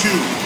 two.